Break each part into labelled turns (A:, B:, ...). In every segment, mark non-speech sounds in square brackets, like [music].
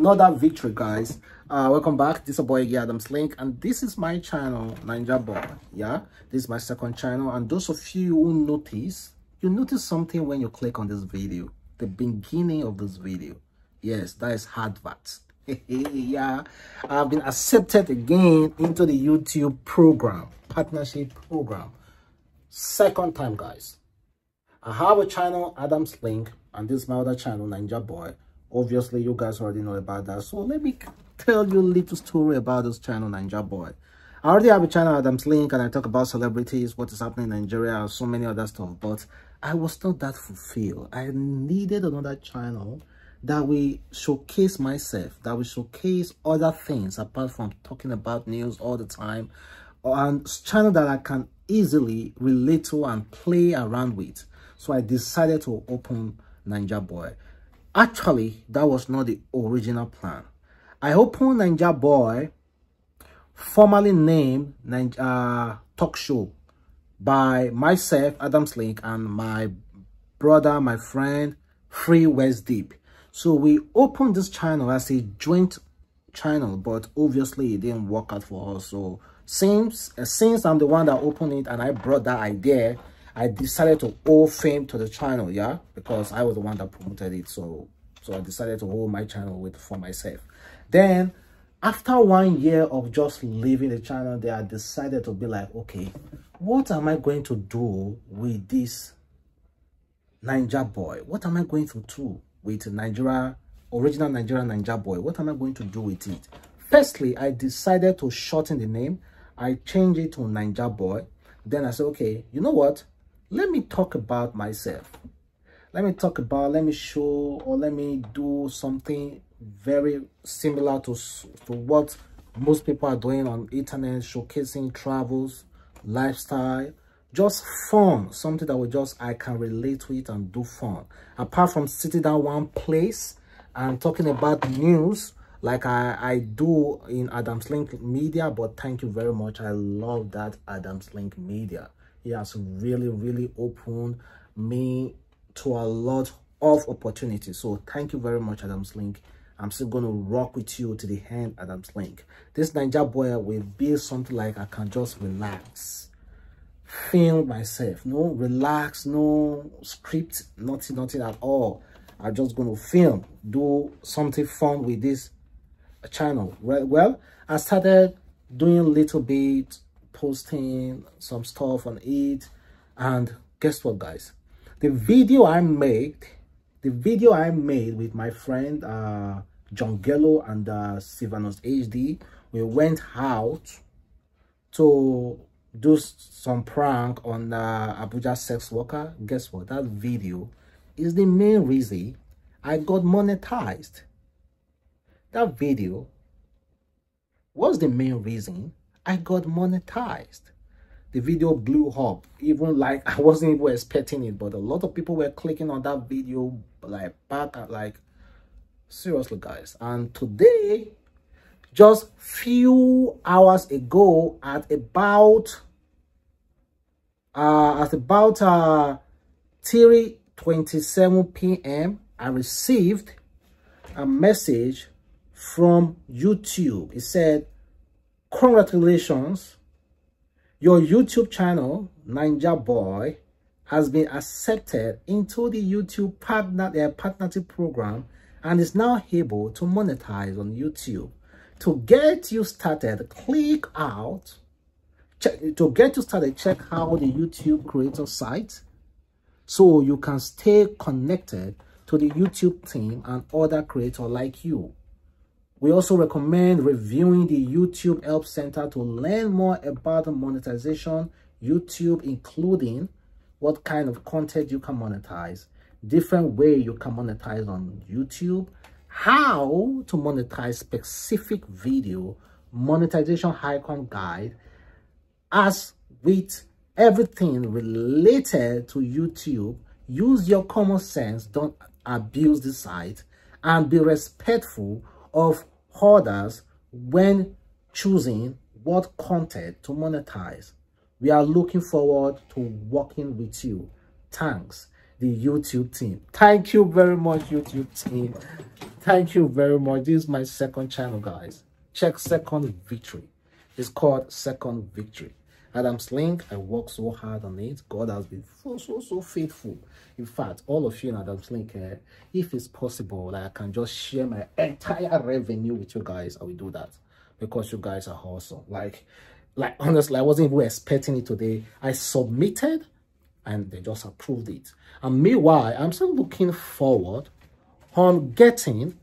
A: another victory guys. Uh welcome back. This is a boy Iggy Adams link and this is my channel ninja boy. Yeah? This is my second channel and those of you who notice you notice something when you click on this video. The beginning of this video. Yes that is hard. advert [laughs] yeah? I've been accepted again into the youtube program partnership program. Second time guys. I have a channel adams link and this is my other channel ninja boy obviously you guys already know about that. So let me tell you a little story about this channel ninja boy. I already have a channel adams link and i talk about celebrities what is happening in nigeria and so many other stuff. But i was not that fulfilled. I needed another channel that will showcase myself that will showcase other things apart from talking about news all the time and channel that i can easily relate to and play around with. So i decided to open ninja boy Actually, that was not the original plan. I opened Ninja Boy, formerly named Ninja uh, Talk Show, by myself, Adams Link, and my brother, my friend, Free West Deep. So we opened this channel as a joint channel, but obviously it didn't work out for us. So since, uh, since I'm the one that opened it and I brought that idea, I decided to owe fame to the channel, yeah, because I was the one that promoted it. So, so I decided to hold my channel with for myself. Then, after one year of just leaving the channel, there I decided to be like, okay, what am I going to do with this Ninja boy? What am I going to do with Nigeria, original Nigeria Ninja boy? What am I going to do with it? Firstly, I decided to shorten the name. I changed it to Ninja boy. Then I said, okay, you know what? Let me talk about myself. Let me talk about let me show or let me do something very similar to to what most people are doing on internet showcasing travels lifestyle just fun something that will just i can relate to it and do fun. Apart from sitting down one place and talking about news like i i do in adams link media but thank you very much. I love that adams link media he has really really opened me to a lot of opportunities. So thank you very much adams link i'm still going to rock with you to the end adams link this ninja boy will be something like i can just relax feel myself no relax no script nothing nothing at all. I'm just going to film do something fun with this channel. Well i started doing a little bit posting some stuff on it. And guess what guys? The video i made the video i made with my friend uh john gello and uh Sylvanus hd we went out to do some prank on uh abuja sex worker. Guess what? That video is the main reason i got monetized. That video was the main reason I got monetized. The video blew up, even like I wasn't even expecting it, but a lot of people were clicking on that video like back at like seriously guys. And today, just few hours ago at about uh at about uh 3 27 p.m. I received a message from YouTube. It said Congratulations, your YouTube channel, Ninja Boy, has been accepted into the YouTube partner, uh, partnership program and is now able to monetize on YouTube. To get you started, click out, check, to get you started, check out the YouTube creator site so you can stay connected to the YouTube team and other creators like you. We also recommend reviewing the YouTube Help Center to learn more about monetization, YouTube, including what kind of content you can monetize, different way you can monetize on YouTube, how to monetize specific video, monetization icon guide, as with everything related to YouTube, use your common sense, don't abuse the site, and be respectful of others when choosing what content to monetize. We are looking forward to working with you. Thanks, the YouTube team. Thank you very much, YouTube team. thank you very much this is my second channel guys check second victory it's called second victory adam's link i worked so hard on it. God has been so so so faithful. In fact all of you in adam's link uh, if it's possible like i can just share my entire revenue with you guys i will do that. Because you guys are awesome. Like like honestly i wasn't even expecting it today. I submitted and they just approved it. And meanwhile i'm still looking forward on getting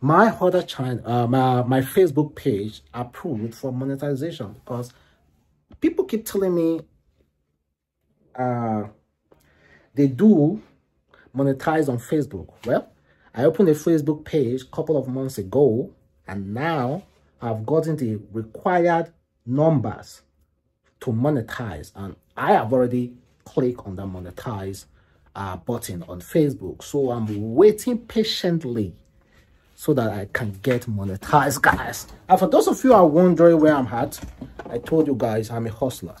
A: my other channel uh, my, my facebook page approved for monetization because people keep telling me uh they do monetize on facebook. Well i opened a facebook page a couple of months ago and now i've gotten the required numbers to monetize and i have already clicked on the monetize uh, button on facebook. So i'm waiting patiently so that I can get monetized, guys. And for those of you are wondering where I'm at, I told you guys I'm a hustler.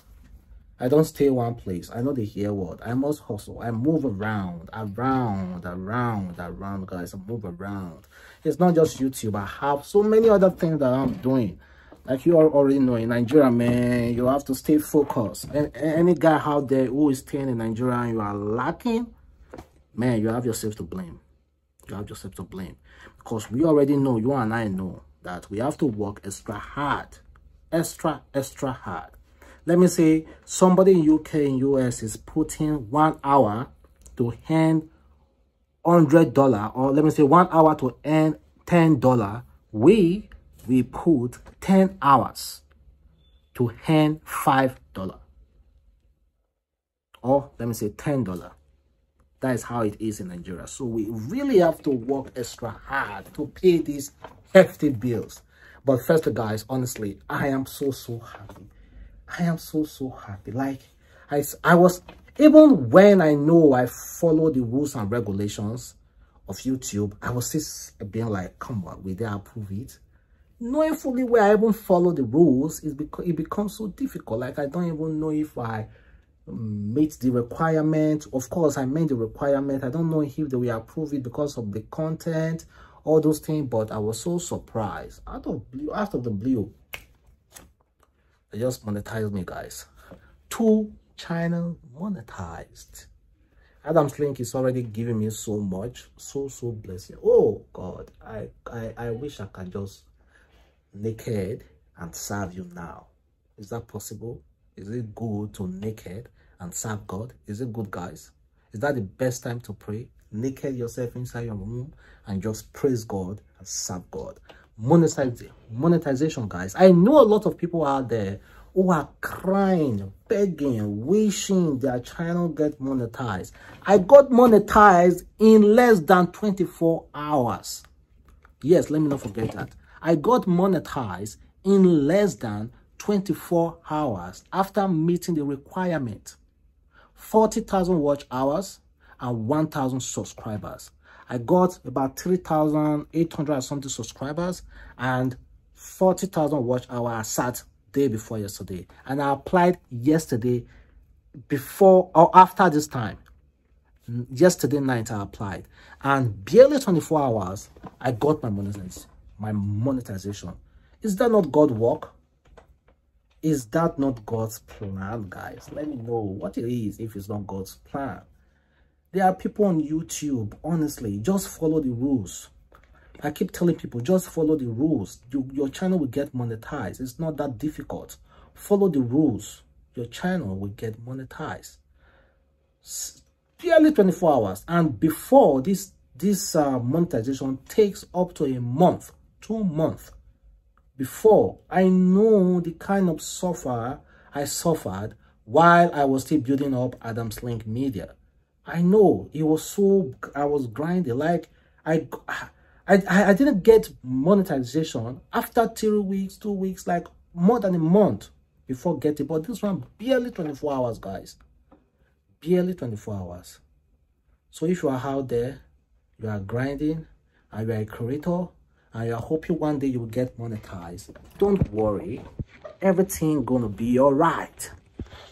A: I don't stay one place. I know the hear word. I must hustle. I move around, around, around, around, guys. I move around. It's not just YouTube. I have so many other things that I'm doing. Like you already know, in Nigeria, man, you have to stay focused. And any guy out there who is staying in Nigeria and you are lacking, man, you have yourself to blame. You have yourself to blame. Because we already know you and i know that we have to work extra hard. Extra extra hard. Let me say somebody in uk and us is putting one hour to earn hundred dollar or let me say one hour to earn ten dollar. We we put 10 hours to earn five dollar. Or let me say ten dollar that is how it is in Nigeria. So we really have to work extra hard to pay these hefty bills. But first, guys, honestly, I am so, so happy. I am so, so happy. Like, I, I was, even when I know I follow the rules and regulations of YouTube, I was just being like, come on, will they approve it? Knowing fully where I even follow the rules, is because it becomes so difficult. Like, I don't even know if I meet the requirement. Of course i made the requirement. I don't know if they will approve it because of the content all those things but i was so surprised. Out of blue out of the blue they just monetized me guys. Two channel monetized. Adam's link is already giving me so much. So so blessing. Oh god. I i i wish i could just naked and serve you now. Is that possible is it good to naked and serve God? Is it good, guys? Is that the best time to pray? Naked yourself inside your room and just praise God and serve God. Monetization, monetization, guys. I know a lot of people out there who are crying, begging, wishing their channel get monetized. I got monetized in less than 24 hours. Yes, let me not forget that. I got monetized in less than 24 hours after meeting the requirement. 40,000 watch hours and 1,000 subscribers. I got about 3,800 something subscribers and 40,000 watch hours sat day before yesterday. And I applied yesterday before or after this time. Yesterday night I applied and barely 24 hours I got my monetization. My monetization. Is that not God work? Is that not God's plan, guys? Let me know what it is if it's not God's plan. There are people on YouTube, honestly, just follow the rules. I keep telling people, just follow the rules. You, your channel will get monetized. It's not that difficult. Follow the rules. Your channel will get monetized. Barely 24 hours. And before this, this uh, monetization takes up to a month, two months before I know the kind of suffer I suffered while I was still building up Adams Link Media. I know it was so I was grinding like I I I didn't get monetization after three weeks, two weeks, like more than a month before getting. But this one barely 24 hours, guys. Barely 24 hours. So if you are out there, you are grinding, and you are a creator, I hope you one day you will get monetized. Don't worry, everything gonna be all right.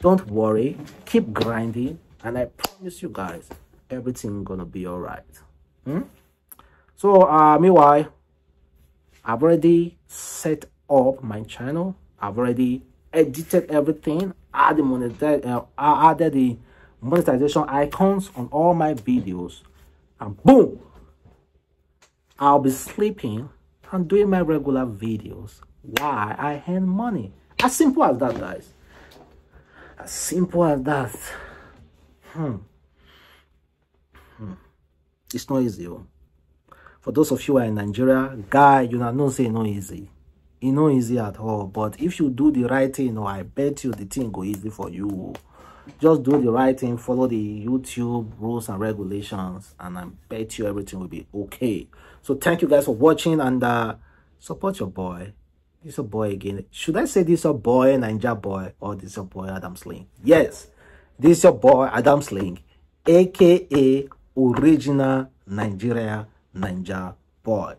A: Don't worry, keep grinding, and I promise you guys, everything gonna be all right. Hmm? so uh meanwhile i've already set up my channel i've already edited everything added monetized uh, added the monetization icons on all my videos and boom i'll be sleeping and doing my regular videos. Why? I earn money. As simple as that guys. As simple as that. Hmm. Hmm. it's not easy oh. for those of you who are in nigeria guy you know no say no easy. E no easy at all. But if you do the right thing know, i bet you the thing go easy for you oh just do the right thing follow the youtube rules and regulations and i bet you everything will be okay. So thank you guys for watching and uh support your boy. This a boy again. Should i say this a boy ninja boy or this a boy Adamslink? Yes. This your boy Adamslink aka original nigeria ninja boy